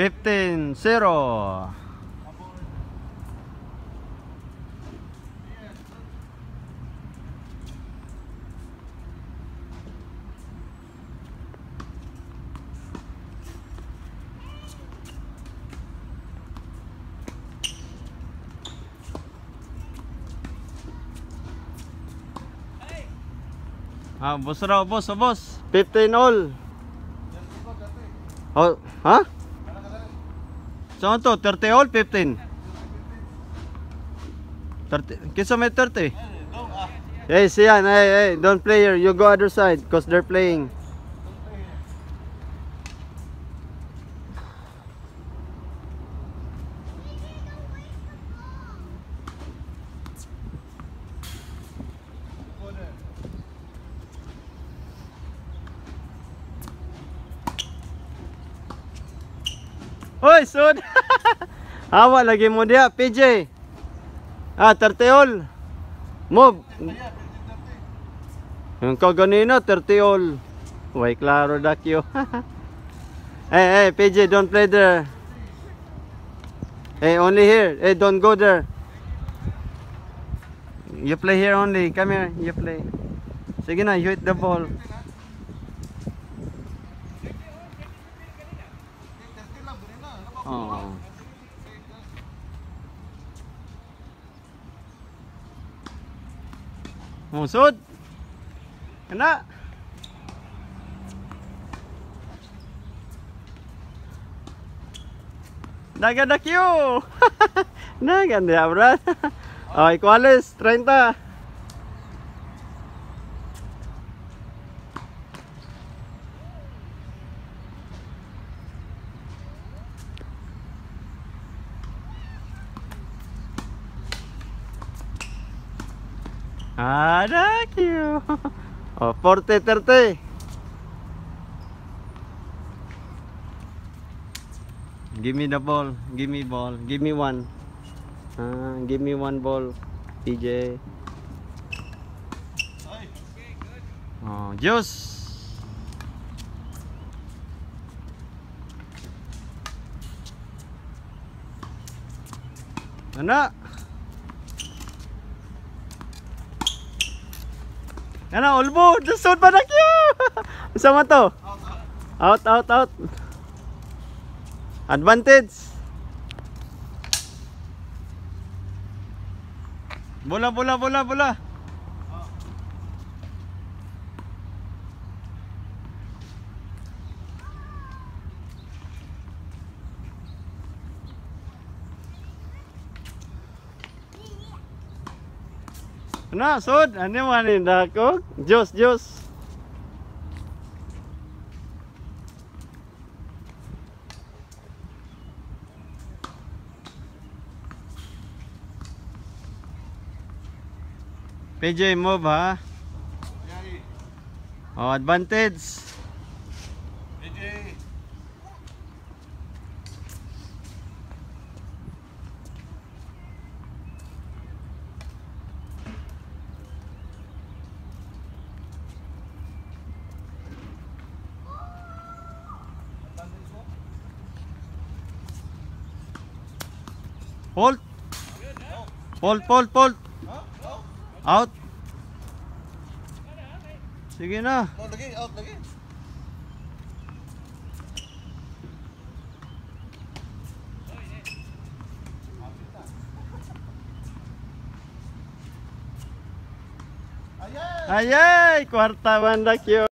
15-0. Ah, boss raw, boss, oh, boss. 15 all. Oh, ha? Saan to? 30 all, 15? 30. Kisa may 30? Hey, siyan, hey, hey, don't play here. You go other side because they're playing. Hoy, sud. Hawa lagi mo dia, PJ. Ah, 30 all. Move. Yung kaganina, 30 all. Way klaro dakyo. hey, hey, PJ, don't play there. Hey, only here. Hey, don't go there. You play here only. Come here, you play. Sige na, you hit the ball. Oh. Musod. Kana. Naga na Q. Naga na brad. Okay, kualis 30. Ada Q. Oh, 40 30. Give me the ball. Give me ball. Give me one. Ah, give me one ball. PJ. Oh, juice. Anak. Ano, ulbo, susod pa na kyo. Sama to. Out, out, out. Advantage. Bola, bola, bola, bola. Ano, sud? Ano man ni dako? Jos, jos. PJ move ha. Oh, advantage. Hold. Hold, hold, hold. Out. Sige na. Out lagi, out lagi. Ayay, kwarta banda kyo.